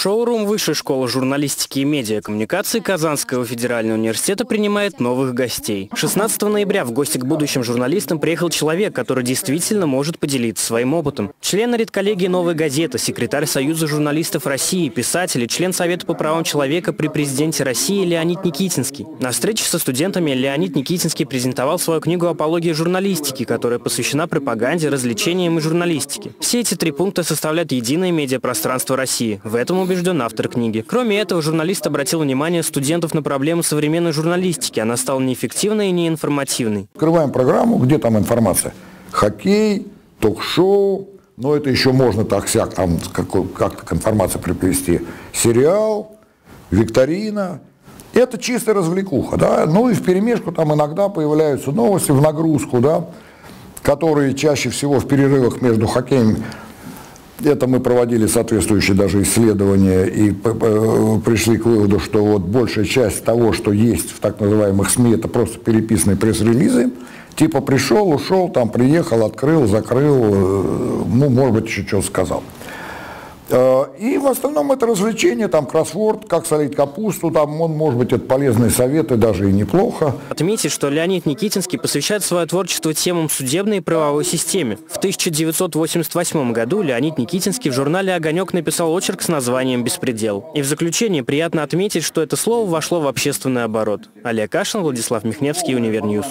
Шоурум Высшей школы журналистики и медиакоммуникации Казанского федерального университета принимает новых гостей. 16 ноября в гости к будущим журналистам приехал человек, который действительно может поделиться своим опытом. Член редколлегии «Новой газеты», секретарь Союза журналистов России, писатель и член Совета по правам человека при президенте России Леонид Никитинский. На встрече со студентами Леонид Никитинский презентовал свою книгу «Апология журналистики», которая посвящена пропаганде, развлечениям и журналистике. Все эти три пункта составляют единое медиапространство России. В этом убежден автор книги. Кроме этого, журналист обратил внимание студентов на проблемы современной журналистики. Она стала неэффективной и неинформативной. Открываем программу, где там информация? Хоккей, ток-шоу, но это еще можно так сяк там как-то к информации приплести. Сериал, викторина. Это чистая развлекуха, да. Ну и в перемешку там иногда появляются новости в нагрузку, да, которые чаще всего в перерывах между хоккеем это мы проводили соответствующие даже исследования и пришли к выводу, что вот большая часть того, что есть в так называемых СМИ, это просто переписанные пресс-релизы. Типа пришел, ушел, там приехал, открыл, закрыл, э, ну, может быть, еще что сказал. Э, и в основном это развлечение, там кроссворд, как солить капусту, там он, может быть, это полезные советы, даже и неплохо. Отметить, что Леонид Никитинский посвящает свое творчество темам судебной и правовой системе. В 1988 году Леонид Никитинский в журнале «Огонек» написал очерк с названием «Беспредел». И в заключение приятно отметить, что это слово вошло в общественный оборот. Олег Кашин, Владислав Михневский, Univer News.